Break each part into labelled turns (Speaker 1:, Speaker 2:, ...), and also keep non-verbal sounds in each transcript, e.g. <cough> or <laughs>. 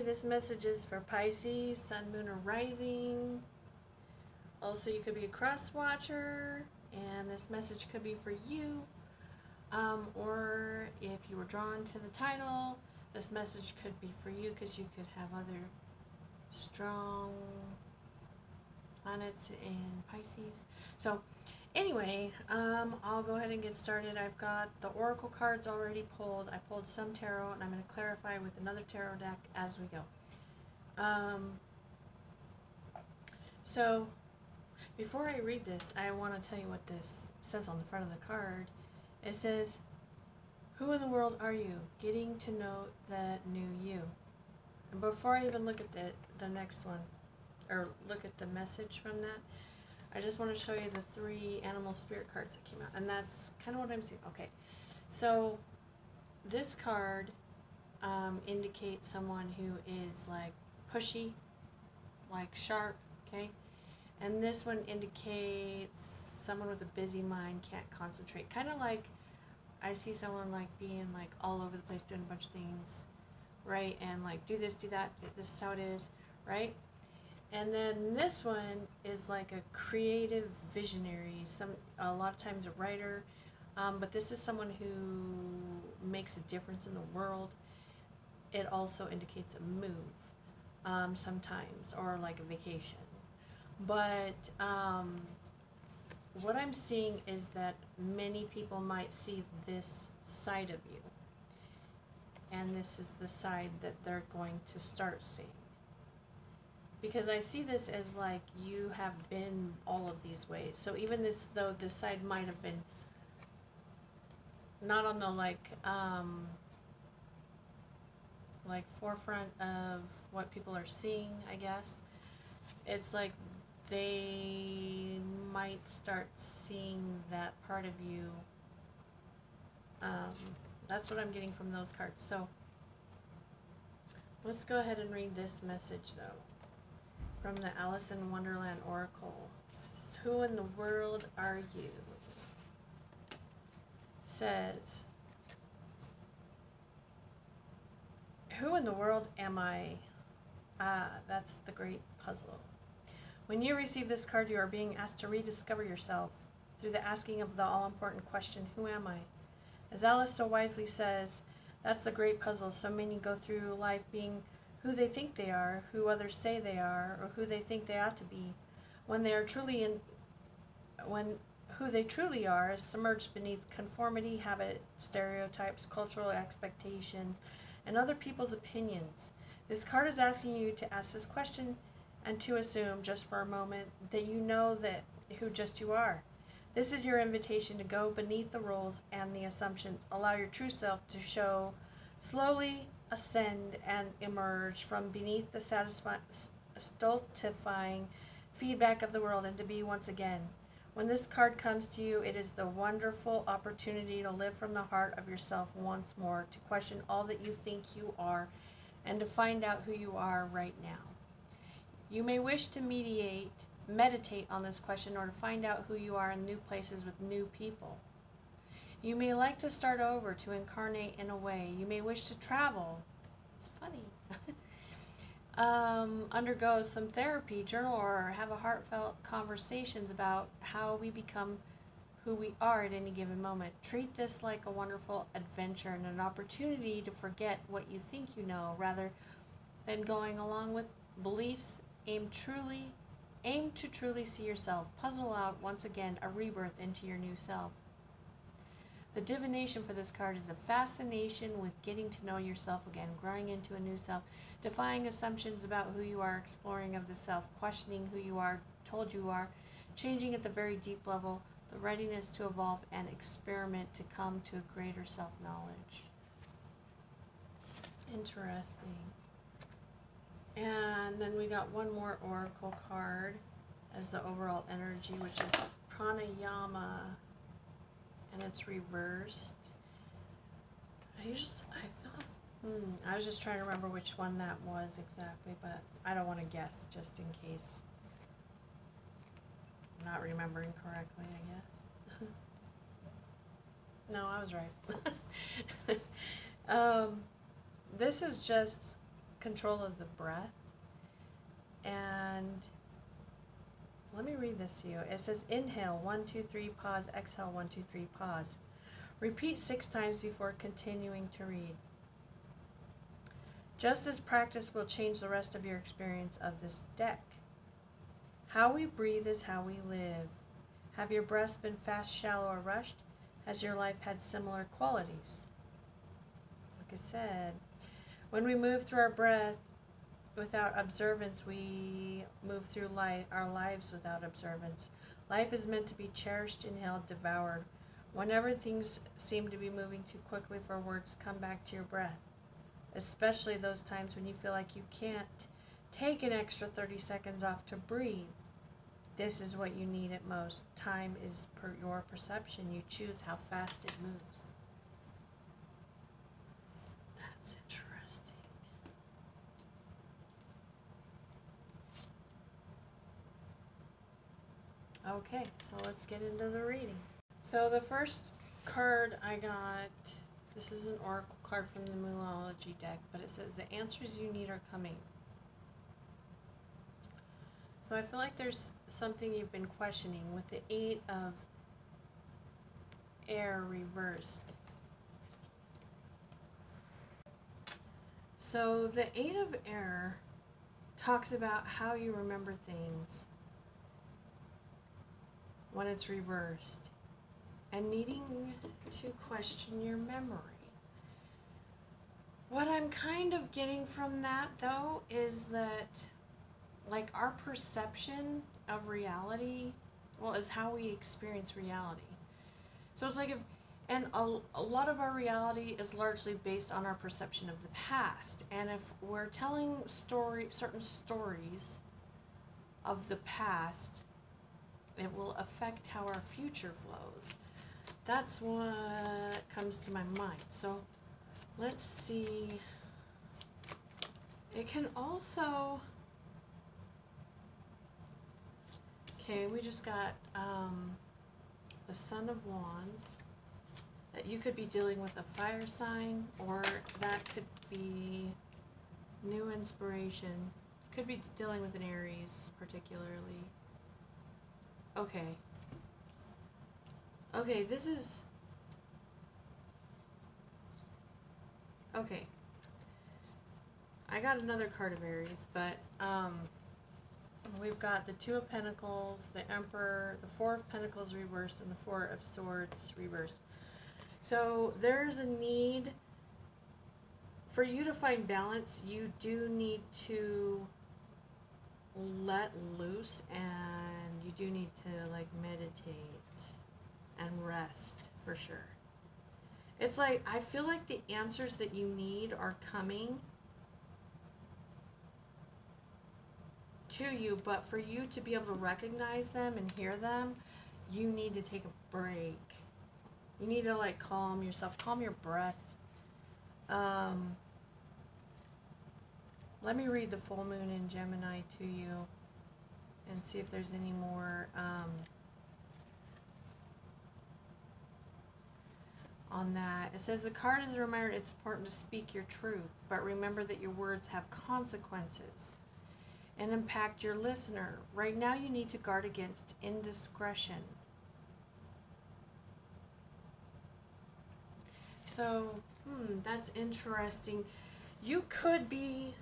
Speaker 1: Hi, this message is for Pisces, Sun, Moon, or Rising. Also, you could be a cross watcher, and this message could be for you. Um, or if you were drawn to the title, this message could be for you because you could have other strong planets in Pisces. So, anyway, um, I'll go ahead and get started. I've got the oracle cards already pulled. I pulled some tarot, and I'm going to clarify with another tarot deck as we go. Um, so, before I read this, I want to tell you what this says on the front of the card. It says, Who in the world are you? Getting to know the new you. And before I even look at the, the next one, or look at the message from that, I just want to show you the three animal spirit cards that came out. And that's kind of what I'm seeing. Okay. So, this card um, indicates someone who is like pushy, like sharp, okay? And this one indicates someone with a busy mind can't concentrate. Kind of like I see someone like being like all over the place doing a bunch of things, right? And like do this, do that. This is how it is, right? And then this one is like a creative visionary. Some a lot of times a writer, um, but this is someone who makes a difference in the world. It also indicates a move, um, sometimes, or like a vacation. But um, what I'm seeing is that many people might see this side of you. And this is the side that they're going to start seeing. Because I see this as like you have been all of these ways. So even this, though this side might have been not on the like, um, like forefront of what people are seeing, I guess. It's like they might start seeing that part of you. Um, that's what I'm getting from those cards. So let's go ahead and read this message though from the Alice in Wonderland Oracle. Says, Who in the world are you? Says, Who in the world am I? Ah, that's the great puzzle. When you receive this card, you are being asked to rediscover yourself through the asking of the all important question, Who am I? As Alice so wisely says, that's the great puzzle. So many go through life being who they think they are, who others say they are, or who they think they ought to be, when they are truly in when who they truly are is submerged beneath conformity, habit, stereotypes, cultural expectations, and other people's opinions. This card is asking you to ask this question and to assume just for a moment that you know that who just you are. This is your invitation to go beneath the rules and the assumptions. Allow your true self to show, slowly ascend and emerge from beneath the satisfying, stultifying feedback of the world and to be once again. When this card comes to you, it is the wonderful opportunity to live from the heart of yourself once more, to question all that you think you are, and to find out who you are right now. You may wish to mediate, meditate on this question or to find out who you are in new places with new people. You may like to start over to incarnate in a way. You may wish to travel. It's funny. <laughs> um, undergo some therapy, journal, or have a heartfelt conversations about how we become who we are at any given moment. Treat this like a wonderful adventure and an opportunity to forget what you think you know rather than going along with beliefs Aim truly aim to truly see yourself. Puzzle out once again a rebirth into your new self. The divination for this card is a fascination with getting to know yourself again, growing into a new self, defying assumptions about who you are, exploring of the self, questioning who you are, told you are, changing at the very deep level, the readiness to evolve and experiment to come to a greater self knowledge. Interesting. And then we got one more oracle card as the overall energy, which is pranayama, and it's reversed. I just, I thought, hmm, I was just trying to remember which one that was exactly, but I don't want to guess just in case I'm not remembering correctly, I guess. <laughs> no, I was right. <laughs> um, this is just control of the breath. And let me read this to you. It says inhale, one, two, three, pause, exhale, one, two, three, pause. Repeat six times before continuing to read. Just as practice will change the rest of your experience of this deck. How we breathe is how we live. Have your breaths been fast, shallow, or rushed? Has your life had similar qualities? Like I said, when we move through our breath without observance, we move through life, our lives without observance. Life is meant to be cherished, inhaled, devoured. Whenever things seem to be moving too quickly for words, come back to your breath. Especially those times when you feel like you can't take an extra 30 seconds off to breathe. This is what you need at most. Time is per your perception. You choose how fast it moves. That's interesting. Okay, so let's get into the reading. So the first card I got, this is an oracle card from the Moonology deck, but it says the answers you need are coming. So I feel like there's something you've been questioning with the Eight of Air reversed. So the Eight of Air talks about how you remember things when it's reversed and needing to question your memory. What I'm kind of getting from that though is that like our perception of reality well is how we experience reality so it's like if and a, a lot of our reality is largely based on our perception of the past and if we're telling story certain stories of the past it will affect how our future flows that's what comes to my mind so let's see it can also Okay, we just got um, the Son of Wands. That you could be dealing with a fire sign, or that could be new inspiration. Could be dealing with an Aries, particularly. Okay. Okay, this is. Okay. I got another card of Aries, but um, we've got the Two of Pentacles, the Emperor, the Four of Pentacles reversed, and the Four of Swords reversed. So there's a need for you to find balance. You do need to let loose and you do need to like meditate and rest for sure. It's like I feel like the answers that you need are coming to you, but for you to be able to recognize them and hear them, you need to take a break. You need to like calm yourself, calm your breath. Um, let me read the full moon in Gemini to you and see if there's any more um, on that. It says the card is a reminder it's important to speak your truth, but remember that your words have consequences and impact your listener. Right now, you need to guard against indiscretion. So, hmm, that's interesting. You could be.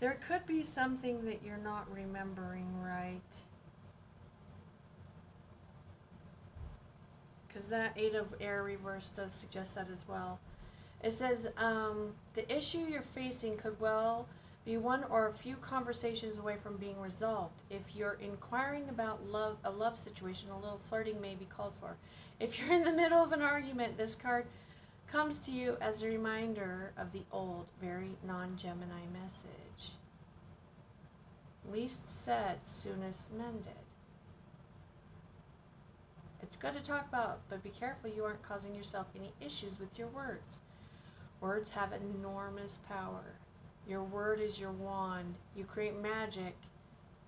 Speaker 1: There could be something that you're not remembering right. Because that Eight of Air reverse does suggest that as well. It says um, the issue you're facing could well be one or a few conversations away from being resolved. If you're inquiring about love, a love situation, a little flirting may be called for. If you're in the middle of an argument, this card comes to you as a reminder of the old, very non Gemini message. Least said, soonest mended. It's good to talk about, but be careful you aren't causing yourself any issues with your words. Words have enormous power. Your word is your wand. You create magic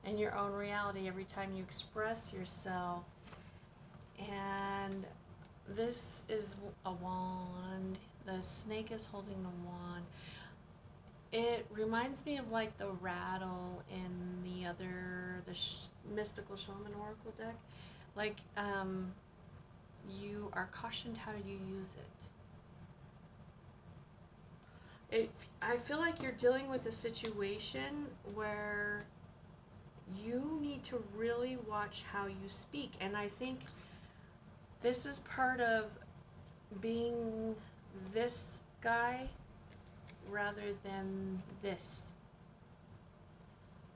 Speaker 1: in your own reality every time you express yourself. And this is a wand. the snake is holding the wand. It reminds me of like the rattle in the other the sh- mystical shaman oracle deck. Like um, you are cautioned how you use it. It I feel like you're dealing with a situation where you need to really watch how you speak and I think this is part of being this guy rather than this.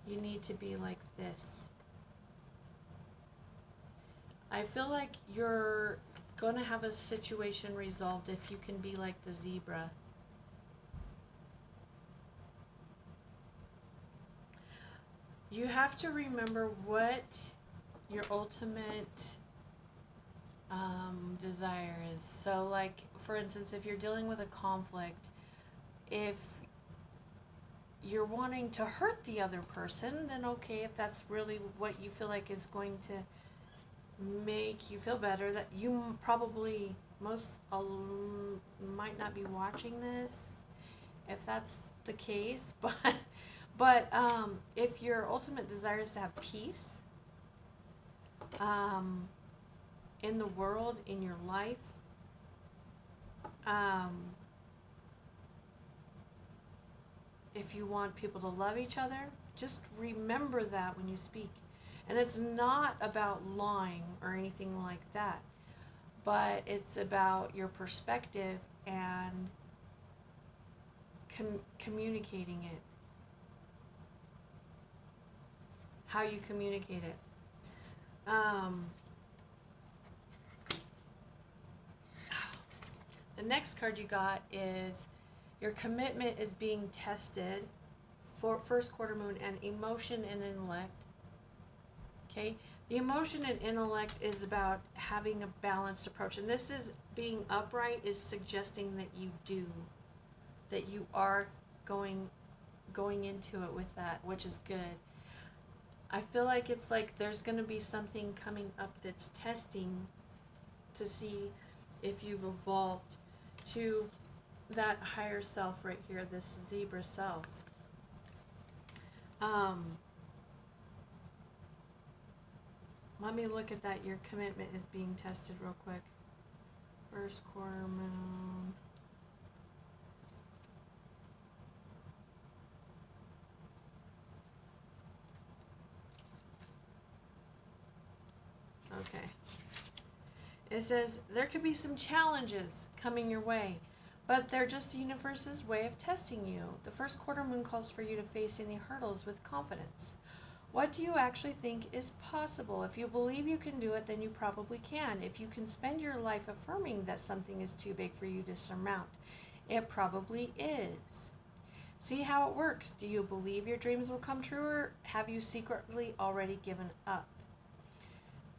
Speaker 1: You need to be like this. I feel like you're going to have a situation resolved if you can be like the zebra. You have to remember what your ultimate um, desire is. So, like, for instance, if you're dealing with a conflict, if you're wanting to hurt the other person, then okay, if that's really what you feel like is going to make you feel better, that you probably most um, might not be watching this if that's the case, <laughs> but but um, if your ultimate desire is to have peace, um, in the world, in your life. Um, if you want people to love each other, just remember that when you speak. And it's not about lying or anything like that, but it's about your perspective and com- communicating it. How you communicate it. Um, The next card you got is your commitment is being tested for first quarter moon and emotion and intellect. Okay? The emotion and intellect is about having a balanced approach. And this is being upright is suggesting that you do that you are going going into it with that, which is good. I feel like it's like there's going to be something coming up that's testing to see if you've evolved to that higher self right here, this zebra self. Um, let me look at that. Your commitment is being tested real quick. First quarter moon. Okay. It says there could be some challenges coming your way, but they're just the universe's way of testing you. The first quarter moon calls for you to face any hurdles with confidence. What do you actually think is possible? If you believe you can do it, then you probably can. If you can spend your life affirming that something is too big for you to surmount, it probably is. See how it works. Do you believe your dreams will come true, or have you secretly already given up?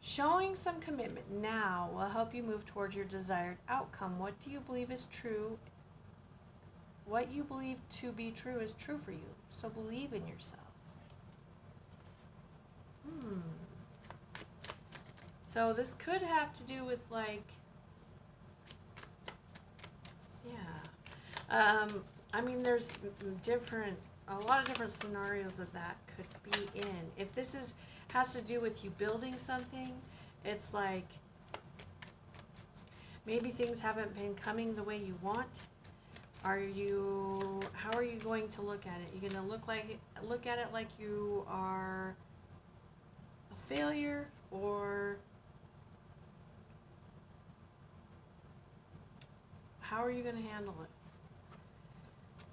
Speaker 1: Showing some commitment now will help you move towards your desired outcome. What do you believe is true? What you believe to be true is true for you. So believe in yourself. Hmm. So this could have to do with like, yeah. Um, I mean, there's different, a lot of different scenarios of that could be in. If this is has to do with you building something. It's like maybe things haven't been coming the way you want. Are you how are you going to look at it? You're going to look like look at it like you are a failure or how are you going to handle it?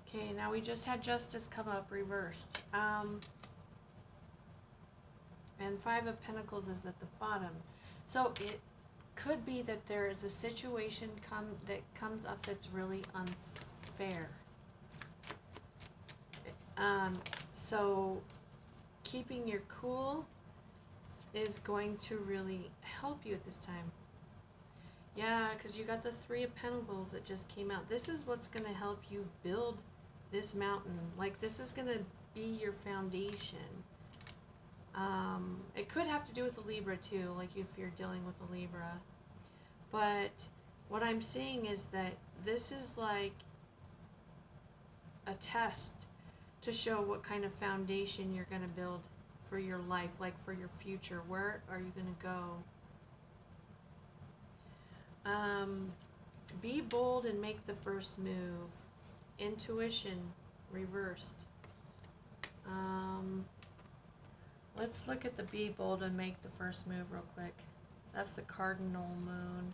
Speaker 1: Okay, now we just had justice come up reversed. Um, and Five of Pentacles is at the bottom. So it could be that there is a situation come that comes up that's really unfair. Um, so keeping your cool is going to really help you at this time. Yeah, because you got the Three of Pentacles that just came out. This is what's going to help you build this mountain. Like, this is going to be your foundation. Um, it could have to do with the Libra too, like if you're dealing with a Libra. But what I'm seeing is that this is like a test to show what kind of foundation you're going to build for your life, like for your future. Where are you going to go? Um, be bold and make the first move. Intuition reversed. Um, let's look at the be bold and make the first move real quick. That's the cardinal moon.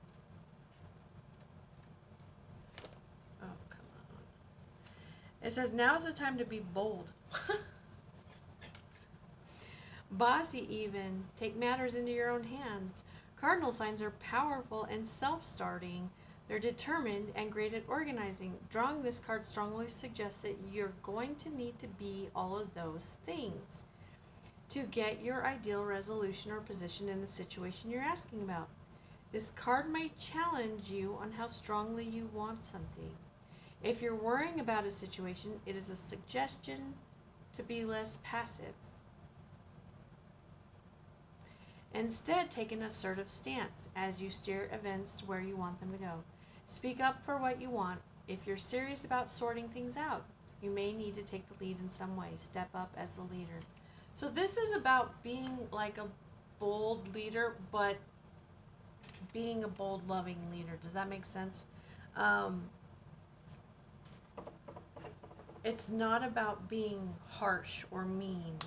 Speaker 1: Oh, come on. It says now is the time to be bold. <laughs> Bossy, even. Take matters into your own hands. Cardinal signs are powerful and self starting. They're determined and great at organizing. Drawing this card strongly suggests that you're going to need to be all of those things to get your ideal resolution or position in the situation you're asking about. This card may challenge you on how strongly you want something. If you're worrying about a situation, it is a suggestion to be less passive. Instead, take an assertive stance as you steer events to where you want them to go. Speak up for what you want. If you're serious about sorting things out, you may need to take the lead in some way. Step up as the leader. So, this is about being like a bold leader, but being a bold, loving leader. Does that make sense? Um, it's not about being harsh or mean.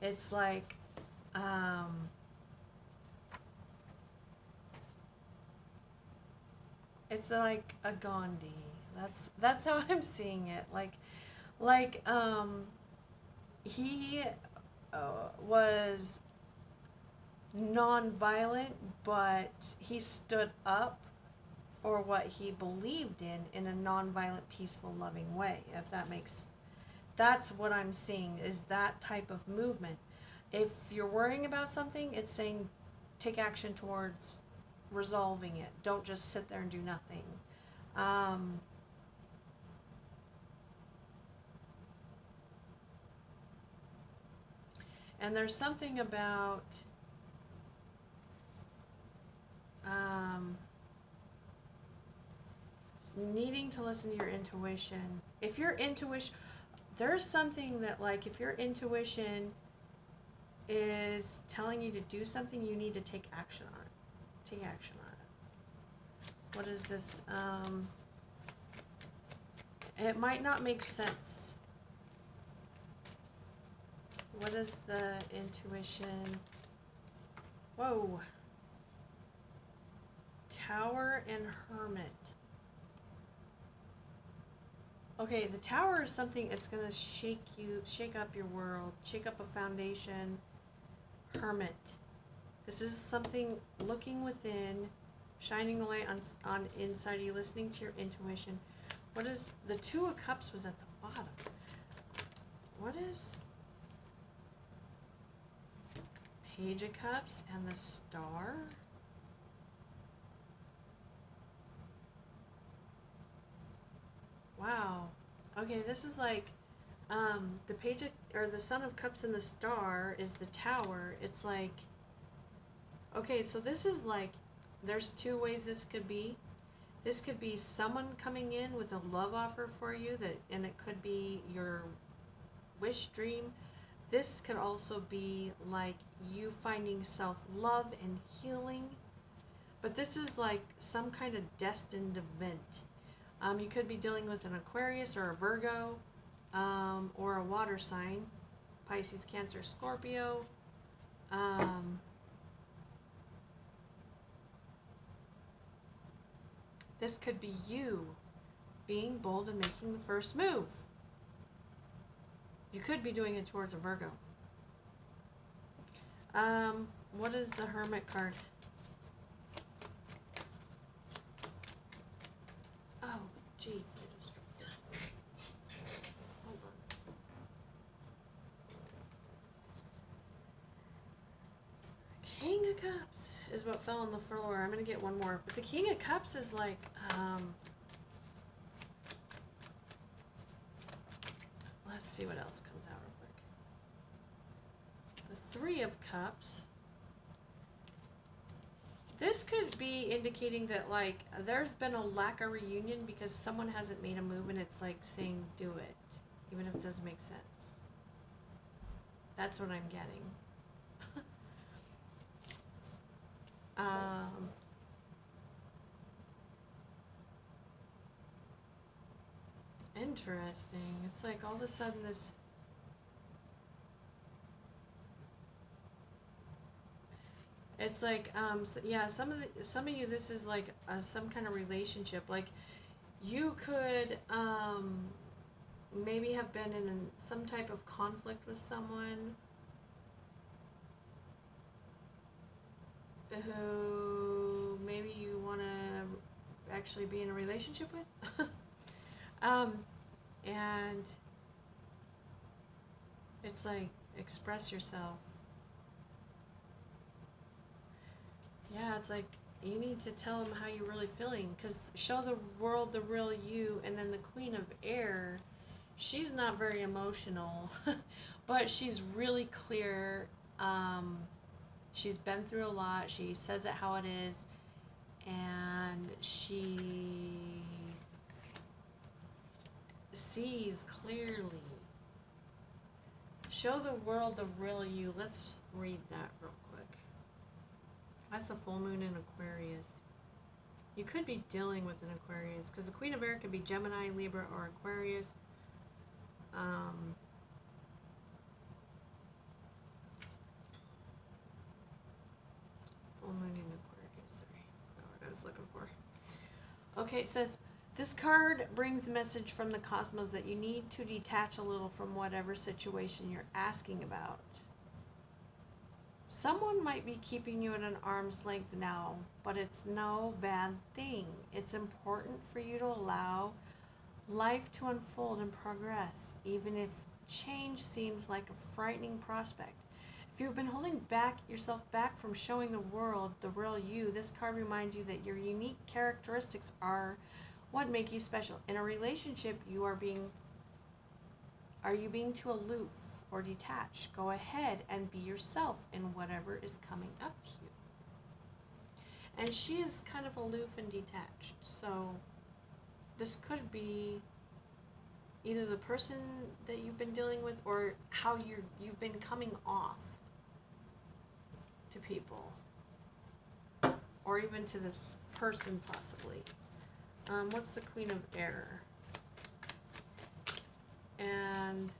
Speaker 1: It's like, um, It's like a Gandhi. That's that's how <laughs> I'm seeing it. Like, like um, he uh, was non-violent, but he stood up for what he believed in in a non-violent, peaceful, loving way. If that makes, that's what I'm seeing is that type of movement. If you're worrying about something, it's saying take action towards resolving it. Don't just sit there and do nothing. Um, and there's something about um, needing to listen to your intuition. If your intuition, there's something that, like, if your intuition is telling you to do something, you need to take action on it take action on it. What is this? Um, it might not make sense. What is the intuition? Whoa. Tower and Hermit. Okay, the tower is something it's gonna shake you, shake up your world, shake up a foundation. Hermit. This is something looking within, shining a light on, on inside you, listening to your intuition. What is the Two of Cups was at the bottom. What is Page of Cups and the Star? Wow. Okay, this is like um, the page of, or the Son of Cups and the Star is the Tower. It's like Okay, so this is like, there's two ways this could be. This could be someone coming in with a love offer for you, that, and it could be your wish dream. This could also be like you finding self love and healing. But this is like some kind of destined event. Um, you could be dealing with an Aquarius or a Virgo um, or a water sign Pisces, Cancer, Scorpio. Um, This could be you being bold and making the first move. You could be doing it towards a Virgo. Um, what is the Hermit card? Oh, jeez, I just Hold on. King of Cups is what fell on the floor. I'm gonna get one more. But the King of Cups is like, um, let's see what else comes out real quick. The Three of Cups. This could be indicating that like there's been a lack of reunion because someone hasn't made a move and it's like saying do it, even if it doesn't make sense. That's what I'm getting. <laughs> um, interesting. It's like all of a sudden this It's like, um, s yeah, some of the, some of you, this is like uh, some kind of relationship. Like, you could um, maybe have been in some type of conflict with someone who maybe you want to actually be in a relationship with. <laughs> um, and it's like express yourself Yeah, it's like you need to tell them how you're really feeling because show the world the real you and then the queen of air. She's not very emotional <laughs> but she's really clear um, she's been through a lot she says it how it is and she sees clearly. Show the world the real you. Let's read that real that's a full moon in Aquarius. You could be dealing with an Aquarius because the Queen of Air could be Gemini, Libra, or Aquarius. Um, full moon in Aquarius. Sorry, what I was looking for. Okay, it says this card brings a message from the cosmos that you need to detach a little from whatever situation you're asking about. Someone might be keeping you at an arm's length now, but it's no bad thing. It's important for you to allow life to unfold and progress, even if change seems like a frightening prospect. If you've been holding back yourself back from showing the world the real you, this card reminds you that your unique characteristics are what make you special. In a relationship, you are being are you being too aloof? Or detach. Go ahead and be yourself in whatever is coming up to you. And she is kind of aloof and detached. So this could be either the person that you've been dealing with or how you're you've been coming off to people or even to this person possibly um, what's the queen of air and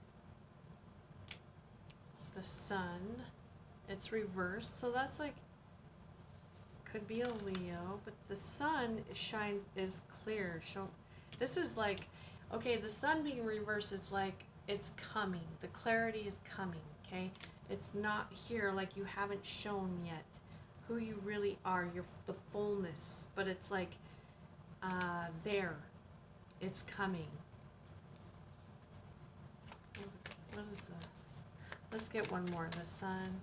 Speaker 1: the sun. It's reversed, so that's like could be a Leo, but the sun shine is clear. Show this is like okay, the sun being reversed, it's like it's coming. The clarity is coming, okay? It's not here like you haven't shown yet who you really are, your the fullness, but it's like uh, there. It's coming. What is that? Let's get one more. The sun.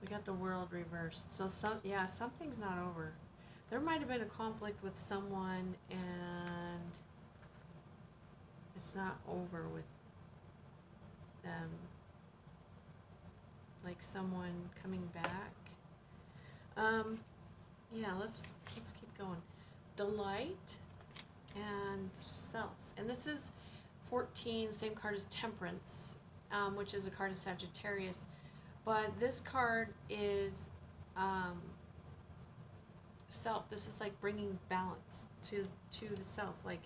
Speaker 1: We got the world reversed. So some yeah, something's not over. There might have been a conflict with someone and it's not over with them. Like someone coming back. Um yeah, let's let's keep going delight and self. And this is 14, same card as temperance, um, which is a card of Sagittarius. But this card is um, self. This is like bringing balance to, to the self. Like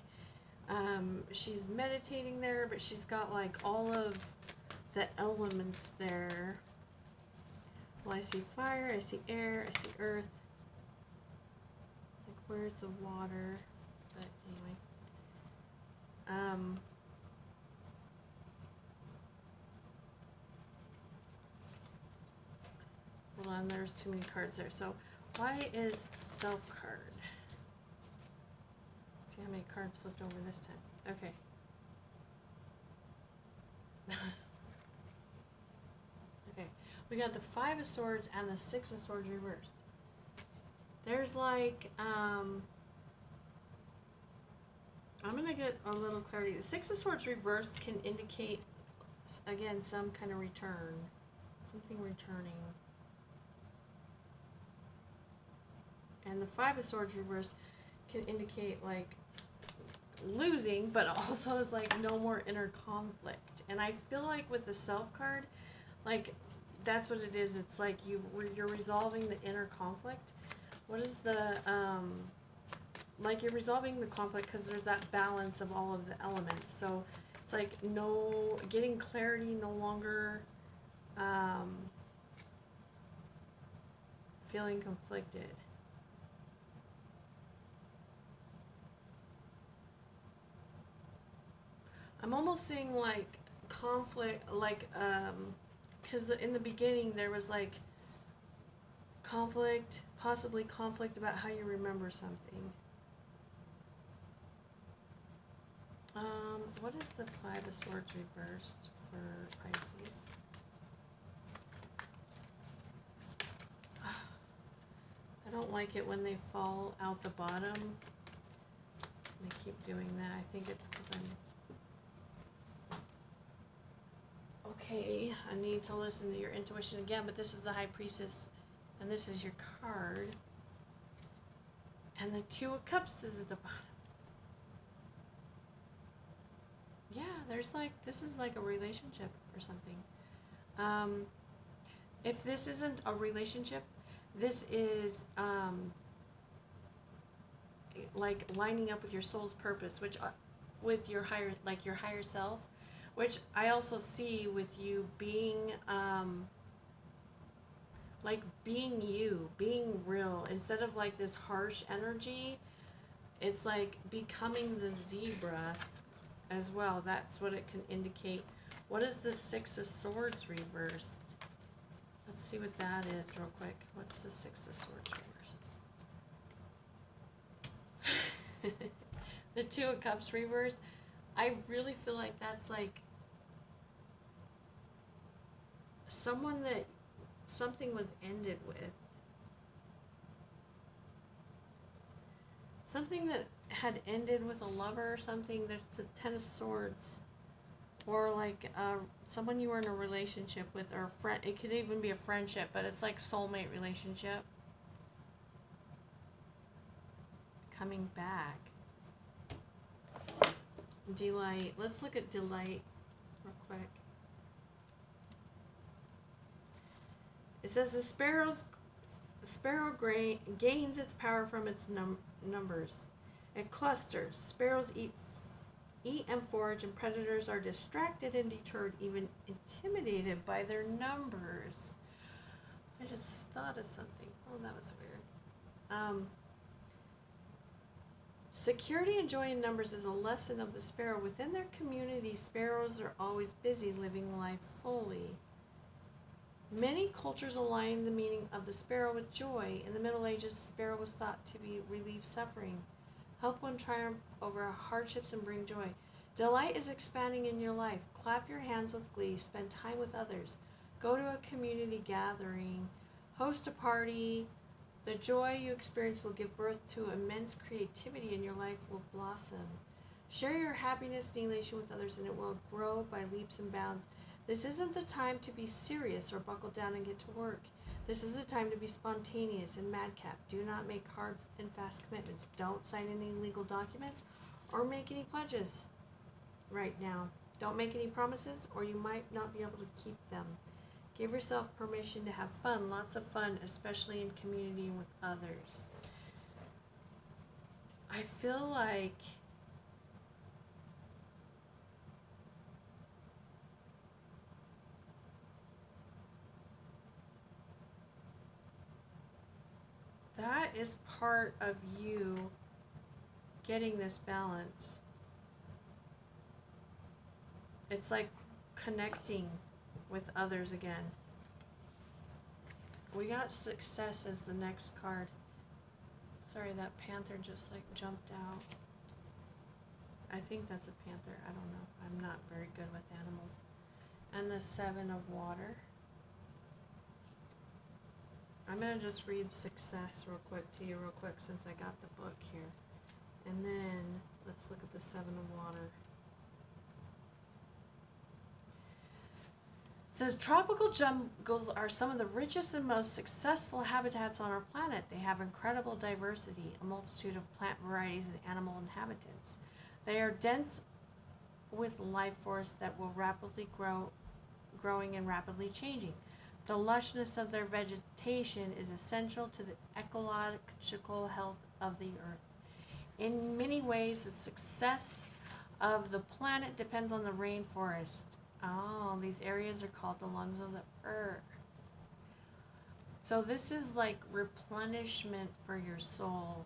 Speaker 1: um, she's meditating there, but she's got like all of the elements there. Well, I see fire, I see air, I see earth, where's the water? But anyway. Um, hold on, there's too many cards there. So why is self card? See how many cards flipped over this time. Okay. <laughs> okay. We got the five of swords and the six of swords reversed. There's like, um, I'm going to get a little clarity. The Six of Swords reversed can indicate again some kind of return, something returning. And the Five of Swords reversed can indicate like losing, but <laughs> also is like no more inner conflict. And I feel like with the Self card, like that's what it is. It's like you you're resolving the inner conflict. What is the um like you're resolving the conflict because there's that balance of all of the elements. So it's like no getting clarity, no longer um, feeling conflicted. I'm almost seeing like conflict, like um, because in the beginning there was like conflict, possibly conflict about how you remember something. Um, what is the Five of Swords reversed for Pisces? <sighs> I don't like it when they fall out the bottom. They keep doing that. I think it's because I'm. Okay, I need to listen to your intuition again, but this is the High Priestess, and this is your card. And the Two of Cups is at the bottom. yeah, there's like this is like a relationship or something. Um, if this isn't a relationship, this is um, like lining up with your soul's purpose, which uh, with your higher like your higher self, which I also see with you being um, like being you, being real instead of like this harsh energy. It's like becoming the zebra as well. That's what it can indicate. What is the Six of Swords reversed? Let's see what that is real quick. What's the Six of Swords reversed? <laughs> the Two of Cups reversed. I really feel like that's like someone that something was ended with. Something that had ended with a lover or something. There's the Ten of Swords, or like uh, someone you were in a relationship with, or a friend. It could even be a friendship, but it's like soulmate relationship. Coming back. Delight. Let's look at delight real quick. It says the sparrow's sparrow gra- gains its power from its num- numbers. It clusters. Sparrows eat, eat and forage, and predators are distracted and deterred, even intimidated by their numbers. I just thought of something. Oh, that was weird. Um, security and joy in numbers is a lesson of the sparrow. Within their community, sparrows are always busy living life fully. Many cultures align the meaning of the sparrow with joy. In the Middle Ages, the sparrow was thought to be relieve suffering, help one triumph over hardships, and bring joy. Delight is expanding in your life. Clap your hands with glee. Spend time with others. Go to a community gathering. Host a party. The joy you experience will give birth to immense creativity, and your life will blossom. Share your happiness and elation with others, and it will grow by leaps and bounds. This isn't the time to be serious or buckle down and get to work. This is the time to be spontaneous and madcap. Do not make hard and fast commitments. Don't sign any legal documents or make any pledges right now. Don't make any promises or you might not be able to keep them. Give yourself permission to have fun, lots of fun, especially in community and with others. I feel like that is part of you getting this balance. It's like connecting with others again. We got success as the next card. Sorry, that panther just like jumped out. I think that's a panther. I don't know. I'm not very good with animals. And the seven of water. I'm gonna just read success real quick to you real quick since I got the book here. And then let's look at the seven of water. says tropical jungles are some of the richest and most successful habitats on our planet. They have incredible diversity, a multitude of plant varieties and animal inhabitants. They are dense with life force that will rapidly grow growing and rapidly changing. The lushness of their vegetation is essential to the ecological health of the earth. In many ways, the success of the planet depends on the rainforest. Oh, these areas are called the lungs of the earth. So this is like replenishment for your soul.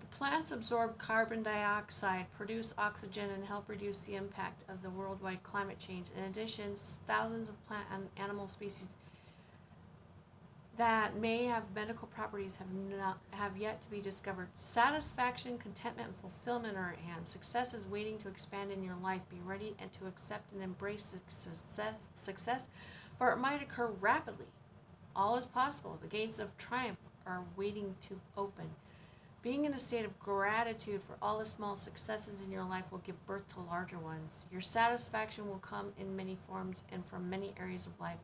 Speaker 1: The plants absorb carbon dioxide, produce oxygen, and help reduce the impact of the worldwide climate change. In addition, thousands of plant and animal species that may have medical properties have not have yet to be discovered. Satisfaction, contentment, and fulfillment are at hand. Success is waiting to expand in your life. Be ready and to accept and embrace success, success, for it might occur rapidly. All is possible. The gates of triumph are waiting to open. Being in a state of gratitude for all the small successes in your life will give birth to larger ones. Your satisfaction will come in many forms and from many areas of life.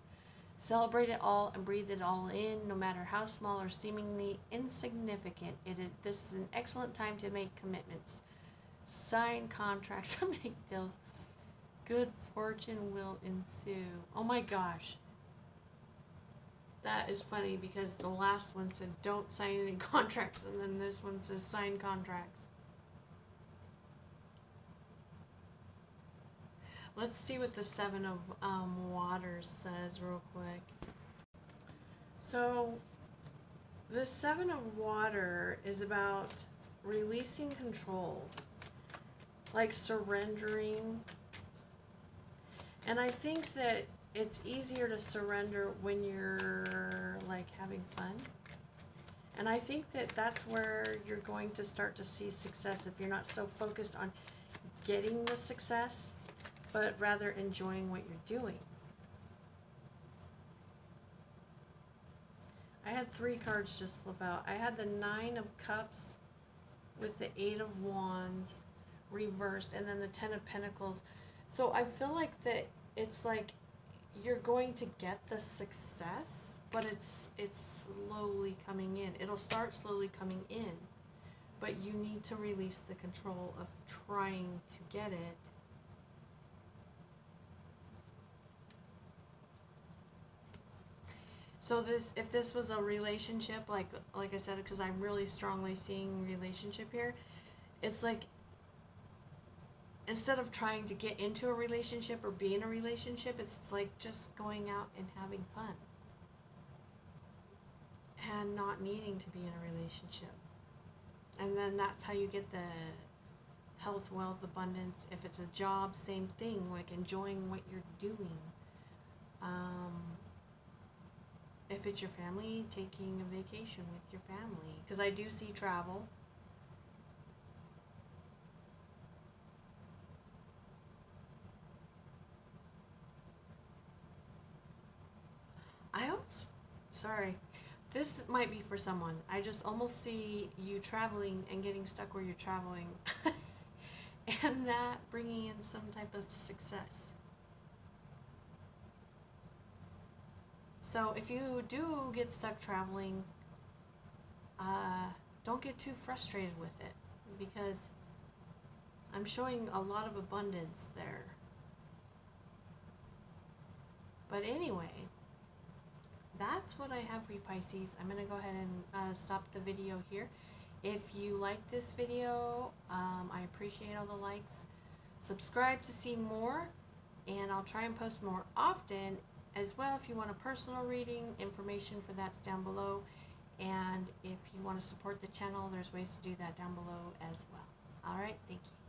Speaker 1: Celebrate it all and breathe it all in, no matter how small or seemingly insignificant it is. This is an excellent time to make commitments, sign contracts, <laughs> make deals. Good fortune will ensue. Oh my gosh. That is funny because the last one said don't sign any <laughs> contracts, and then this one says sign contracts. Let's see what the Seven of um, Waters says real quick. So, the Seven of Water is about releasing control, like surrendering. And I think that it's easier to surrender when you're like having fun. And I think that that's where you're going to start to see success if you're not so focused on getting the success but rather enjoying what you're doing. I had three cards just flip out. I had the Nine of Cups with the Eight of Wands reversed and then the Ten of Pentacles. So I feel like that it's like you're going to get the success, but it's it's slowly coming in. It'll start slowly coming in, but you need to release the control of trying to get it So this, if this was a relationship, like like I said, because I'm really strongly seeing relationship here, it's like instead of trying to get into a relationship or be in a relationship, it's like just going out and having fun and not needing to be in a relationship. And then that's how you get the health, wealth, abundance. If it's a job, same thing, like enjoying what you're doing. Um, if it's your family, taking a vacation with your family. Because I do see travel. I almost, sorry, this might be for someone. I just almost see you traveling and getting stuck where you're traveling. <laughs> and that bringing in some type of success. So if you do get stuck traveling, uh, don't get too frustrated with it because I'm showing a lot of abundance there. But anyway, that's what I have for you Pisces. I'm going to go ahead and uh, stop the video here. If you like this video, um, I appreciate all the likes. Subscribe to see more, and I'll try and post more often as well if you want a personal reading information for that's down below. And if you want to support the channel there's ways to do that down below as well. All right thank you